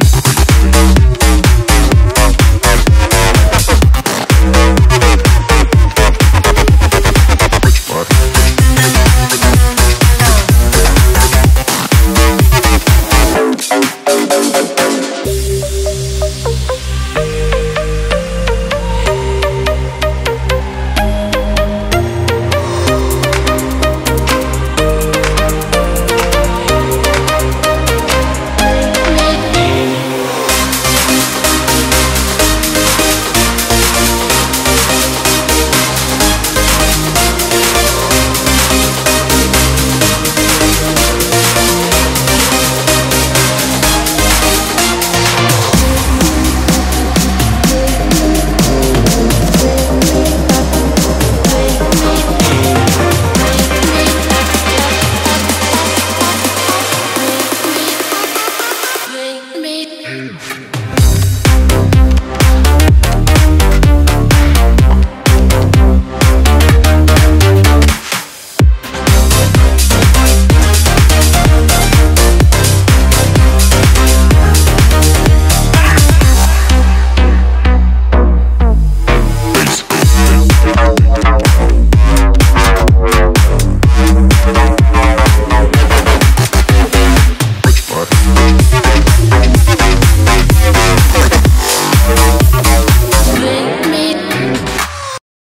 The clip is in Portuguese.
face. Hey, hey.